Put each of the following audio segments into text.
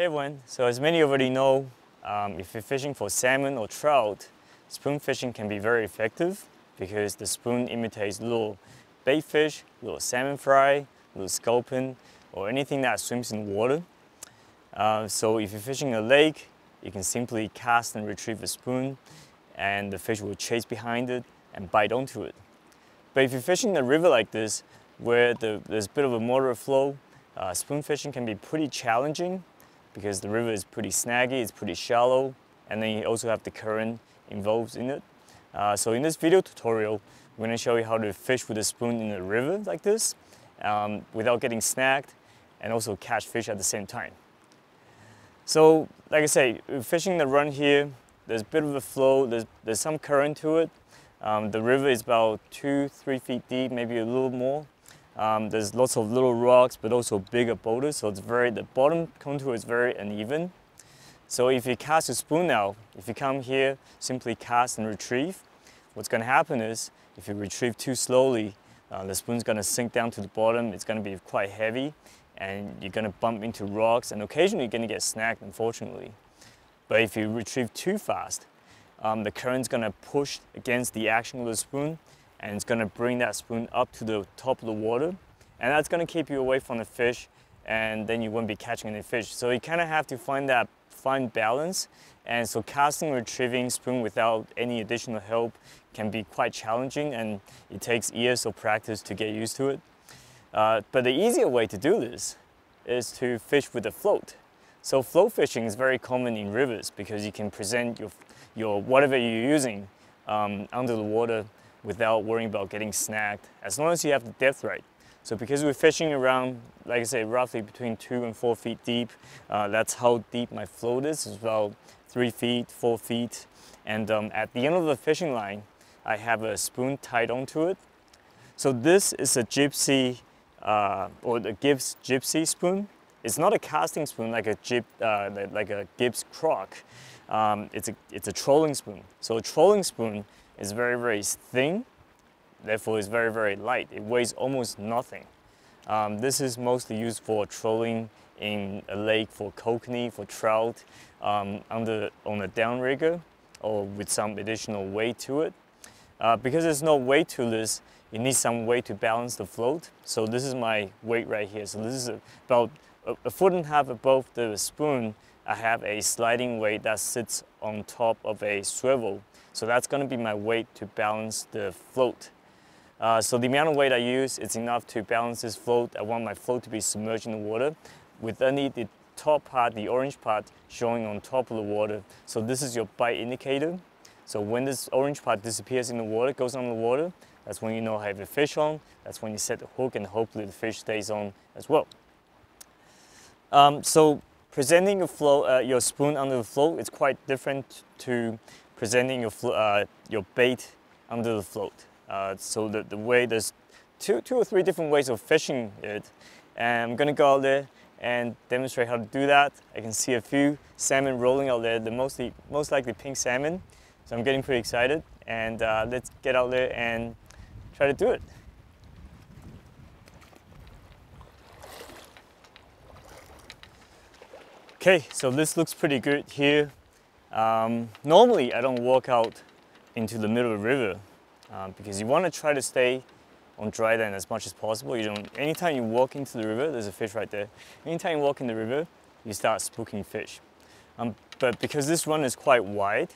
Hey everyone, so as many already know, um, if you're fishing for salmon or trout, spoon fishing can be very effective because the spoon imitates little bait fish, little salmon fry, little sculpin, or anything that swims in water. Uh, so if you're fishing a lake, you can simply cast and retrieve a spoon and the fish will chase behind it and bite onto it. But if you're fishing a river like this, where the, there's a bit of a moderate flow, uh, spoon fishing can be pretty challenging because the river is pretty snaggy, it's pretty shallow, and then you also have the current involved in it. Uh, so in this video tutorial, we're going to show you how to fish with a spoon in a river like this um, without getting snagged and also catch fish at the same time. So like I say, fishing the run here, there's a bit of a flow, there's, there's some current to it. Um, the river is about two, three feet deep, maybe a little more. Um, there's lots of little rocks, but also bigger boulders, so it's very, the bottom contour is very uneven. So if you cast a spoon out, if you come here, simply cast and retrieve, what's gonna happen is, if you retrieve too slowly, uh, the spoon's gonna sink down to the bottom, it's gonna be quite heavy, and you're gonna bump into rocks, and occasionally you're gonna get snagged, unfortunately. But if you retrieve too fast, um, the current's gonna push against the action of the spoon, and it's gonna bring that spoon up to the top of the water and that's gonna keep you away from the fish and then you won't be catching any fish. So you kind of have to find that fine balance and so casting retrieving spoon without any additional help can be quite challenging and it takes years of practice to get used to it. Uh, but the easier way to do this is to fish with a float. So float fishing is very common in rivers because you can present your, your whatever you're using um, under the water without worrying about getting snagged, as long as you have the depth right. So because we're fishing around, like I say, roughly between two and four feet deep, uh, that's how deep my float is, it's about three feet, four feet. And um, at the end of the fishing line, I have a spoon tied onto it. So this is a gypsy, uh, or the Gibbs gypsy spoon. It's not a casting spoon like a, Gib, uh, like a Gibbs Croc. Um, it's, a, it's a trolling spoon. So a trolling spoon is very, very thin, therefore it's very, very light. It weighs almost nothing. Um, this is mostly used for trolling in a lake for kokanee, for trout, um, under, on a downrigger or with some additional weight to it. Uh, because there's no weight to this, you need some weight to balance the float. So this is my weight right here. So this is about a foot and a half above the spoon. I have a sliding weight that sits on top of a swivel so that's going to be my weight to balance the float. Uh, so the amount of weight I use is enough to balance this float. I want my float to be submerged in the water with only the top part, the orange part, showing on top of the water. So this is your bite indicator. So when this orange part disappears in the water, goes on the water, that's when you know I have a fish on. That's when you set the hook and hopefully the fish stays on as well. Um, so presenting your, flow, uh, your spoon under the float is quite different to presenting your, uh, your bait under the float. Uh, so the, the way there's two, two or three different ways of fishing it. And I'm gonna go out there and demonstrate how to do that. I can see a few salmon rolling out there, the mostly, most likely pink salmon. So I'm getting pretty excited and uh, let's get out there and try to do it. Okay, so this looks pretty good here. Um, normally, I don't walk out into the middle of the river um, because you want to try to stay on dry land as much as possible. You don't, anytime you walk into the river, there's a fish right there. Anytime you walk in the river, you start spooking fish. Um, but because this run is quite wide,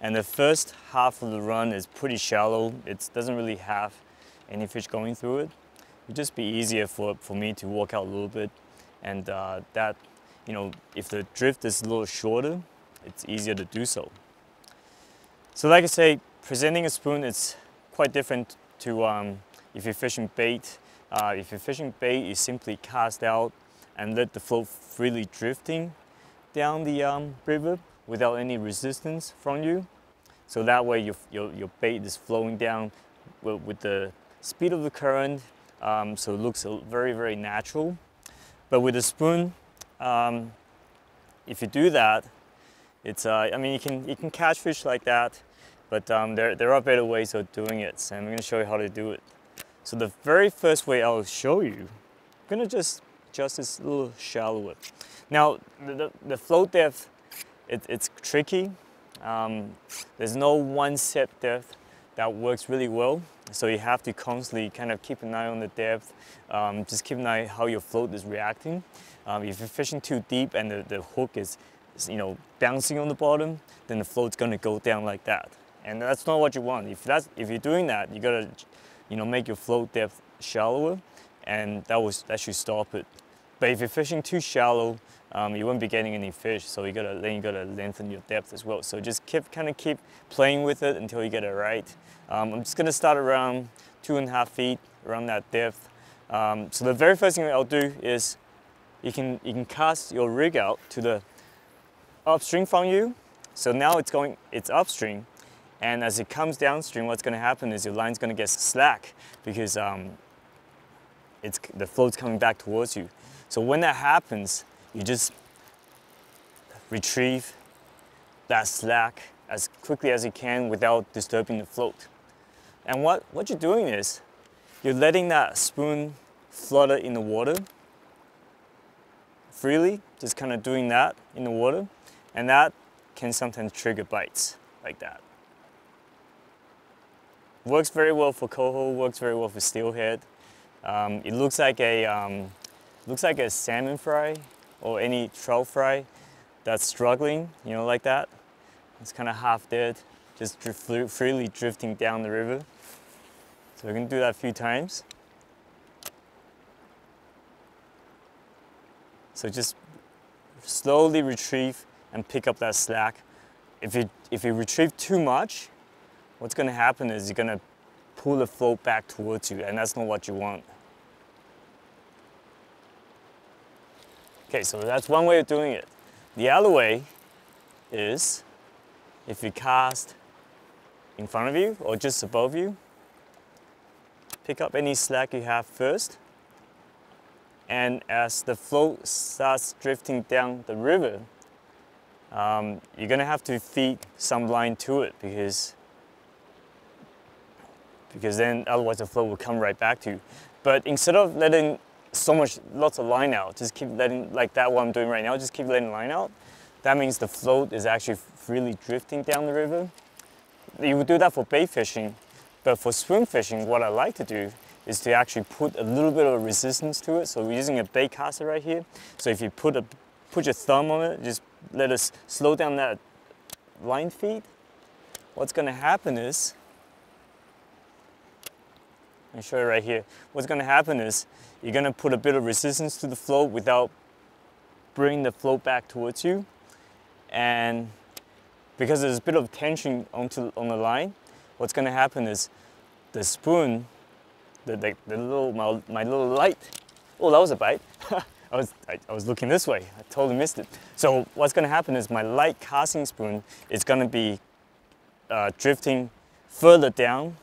and the first half of the run is pretty shallow, it doesn't really have any fish going through it, it would just be easier for, for me to walk out a little bit. And uh, that, you know, if the drift is a little shorter, it's easier to do so. So like I say, presenting a spoon is quite different to um, if you're fishing bait. Uh, if you're fishing bait, you simply cast out and let the float freely drifting down the um, river without any resistance from you. So that way your, your, your bait is flowing down with, with the speed of the current, um, so it looks very, very natural. But with a spoon, um, if you do that, it's, uh, I mean, you can, you can catch fish like that, but um, there, there are better ways of doing it, and I'm gonna show you how to do it. So the very first way I'll show you, I'm gonna just just this little shallower. Now, the, the, the float depth, it, it's tricky. Um, there's no one set depth that works really well. So you have to constantly kind of keep an eye on the depth, um, just keep an eye how your float is reacting. Um, if you're fishing too deep and the, the hook is, you know, bouncing on the bottom, then the float's gonna go down like that. And that's not what you want. If, that's, if you're doing that, you gotta, you know, make your float depth shallower and that, was, that should stop it. But if you're fishing too shallow, um, you won't be getting any fish. So you gotta then you gotta lengthen your depth as well. So just keep kind of keep playing with it until you get it right. Um, I'm just gonna start around two and a half feet around that depth. Um, so the very first thing I'll do is you can you can cast your rig out to the upstream from you. So now it's going it's upstream, and as it comes downstream, what's gonna happen is your line's gonna get slack because um, it's the float's coming back towards you. So when that happens, you just retrieve that slack as quickly as you can without disturbing the float. And what, what you're doing is you're letting that spoon flutter in the water freely, just kind of doing that in the water. And that can sometimes trigger bites like that. Works very well for coho, works very well for steelhead. Um, it looks like a um, looks like a salmon fry or any trout fry that's struggling, you know, like that. It's kind of half dead, just freely drifting down the river. So we're gonna do that a few times. So just slowly retrieve and pick up that slack. If you, if you retrieve too much, what's gonna happen is you're gonna pull the float back towards you and that's not what you want. Okay, so that's one way of doing it. The other way is if you cast in front of you or just above you, pick up any slack you have first. And as the float starts drifting down the river, um, you're gonna have to feed some line to it because because then otherwise the float will come right back to you. But instead of letting so much, lots of line out. Just keep letting, like that what I'm doing right now, just keep letting line out. That means the float is actually freely drifting down the river. You would do that for bait fishing, but for spoon fishing, what I like to do is to actually put a little bit of resistance to it. So we're using a bait caster right here. So if you put, a, put your thumb on it, just let us slow down that line feed, what's gonna happen is, I'll show you right here, what's gonna happen is you're gonna put a bit of resistance to the float without bringing the float back towards you. And because there's a bit of tension onto, on the line, what's gonna happen is the spoon, the, the, the little, my, my little light, oh, that was a bite. I was, I, I, was looking this way, I totally missed it. So what's gonna happen is my light casting spoon is gonna be uh, drifting further down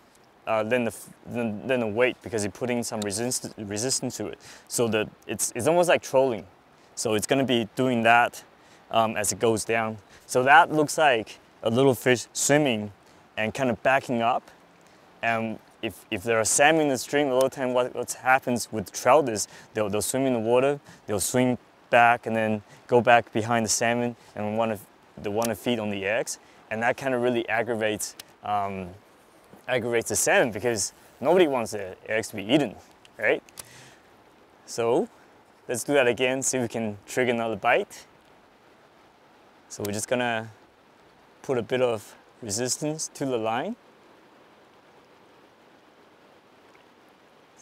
uh, than, the, than, than the weight because you're putting some resist resistance to it. So that it's, it's almost like trolling. So it's gonna be doing that um, as it goes down. So that looks like a little fish swimming and kind of backing up. And if, if there are salmon in the stream, a lot of time what, what happens with trout is they'll, they'll swim in the water, they'll swim back and then go back behind the salmon and want to, they want to feed on the eggs. And that kind of really aggravates um, aggravates the salmon because nobody wants the eggs to be eaten, right? So let's do that again, see if we can trigger another bite. So we're just gonna put a bit of resistance to the line.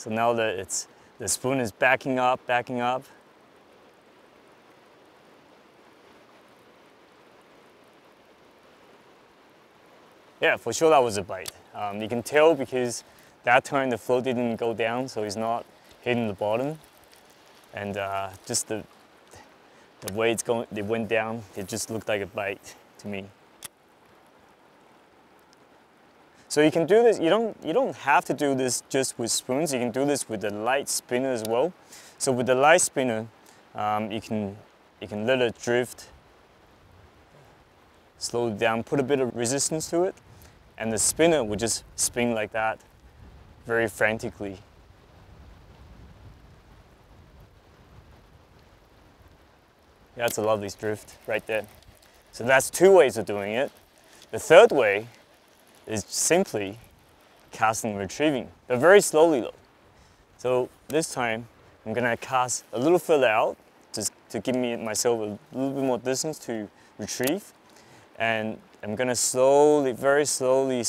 So now that it's, the spoon is backing up, backing up, Yeah, for sure that was a bite. Um, you can tell because that time the float didn't go down, so he's not hitting the bottom. And uh, just the, the way it's going, it went down, it just looked like a bite to me. So you can do this, you don't, you don't have to do this just with spoons, you can do this with the light spinner as well. So with the light spinner, um, you, can, you can let it drift, slow it down, put a bit of resistance to it, and the spinner will just spin like that very frantically. That's a lovely drift right there. So that's two ways of doing it. The third way is simply casting and retrieving, but very slowly though. So this time I'm gonna cast a little further out just to give me myself a little bit more distance to retrieve. And I'm gonna slowly, very slowly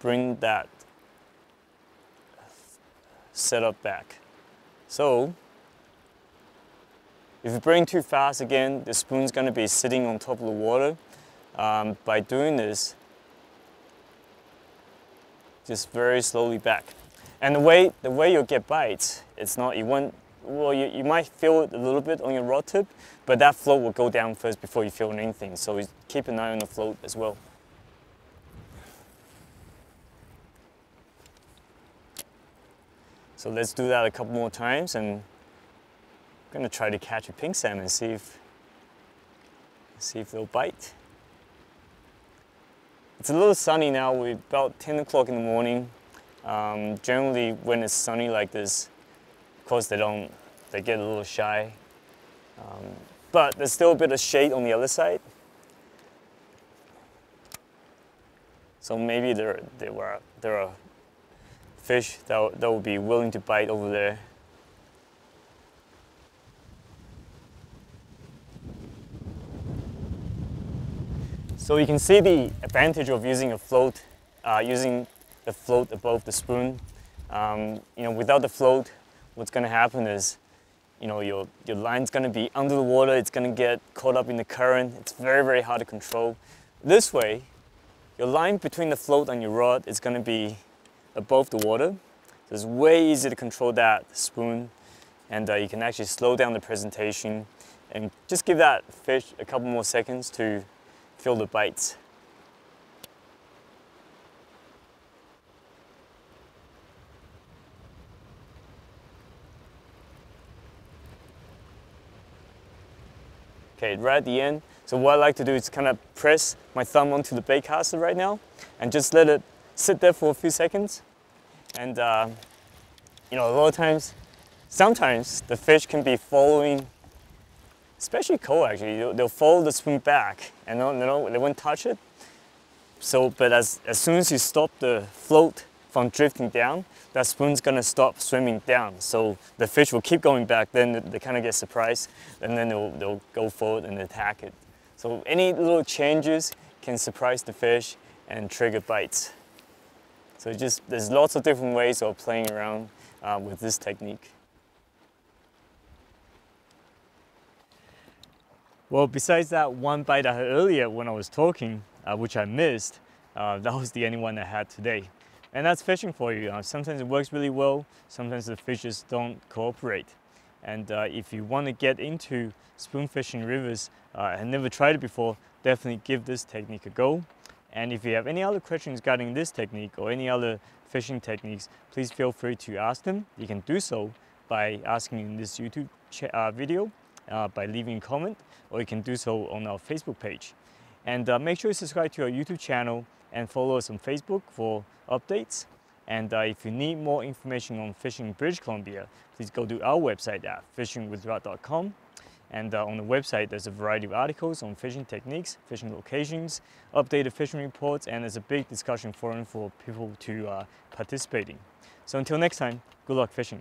bring that setup back. So if you bring too fast again, the spoon's gonna be sitting on top of the water. Um, by doing this, just very slowly back. And the way, the way you'll get bites, it's not, you won't, well, you, you might feel it a little bit on your rod tip, but that float will go down first before you feel anything. So keep an eye on the float as well. So let's do that a couple more times and I'm gonna try to catch a pink salmon and see if, see if they'll bite. It's a little sunny now, we're about 10 o'clock in the morning. Um, generally when it's sunny like this, of course they don't, they get a little shy. Um, but there's still a bit of shade on the other side. So maybe there, there, were, there are fish that, that will be willing to bite over there. So you can see the advantage of using a float, uh, using the float above the spoon. Um, you know, without the float, what's going to happen is, you know, your, your line's going to be under the water, it's going to get caught up in the current. It's very, very hard to control. This way, your line between the float and your rod is going to be above the water. So it's way easier to control that spoon and uh, you can actually slow down the presentation and just give that fish a couple more seconds to feel the bites. Okay, right at the end. So what I like to do is kind of press my thumb onto the bait caster right now and just let it sit there for a few seconds. And uh, you know, a lot of times, sometimes the fish can be following, especially coho actually, they'll, they'll follow the spoon back and they, don't, they won't touch it. So, but as, as soon as you stop the float from drifting down, that spoon's gonna stop swimming down. So the fish will keep going back, then they, they kind of get surprised, and then they'll, they'll go forward and attack it. So any little changes can surprise the fish and trigger bites. So just there's lots of different ways of playing around uh, with this technique. Well, besides that one bite I had earlier when I was talking, uh, which I missed, uh, that was the only one I had today. And that's fishing for you. Uh, sometimes it works really well, sometimes the fishes don't cooperate. And uh, if you want to get into spoon fishing rivers uh, and never tried it before, definitely give this technique a go. And if you have any other questions regarding this technique or any other fishing techniques, please feel free to ask them. You can do so by asking in this YouTube uh, video, uh, by leaving a comment, or you can do so on our Facebook page. And uh, make sure you subscribe to our YouTube channel and follow us on Facebook for updates. And uh, if you need more information on fishing in British Columbia, please go to our website at fishingwithrod.com and uh, on the website, there's a variety of articles on fishing techniques, fishing locations, updated fishing reports, and there's a big discussion forum for people to uh, participate in. So until next time, good luck fishing.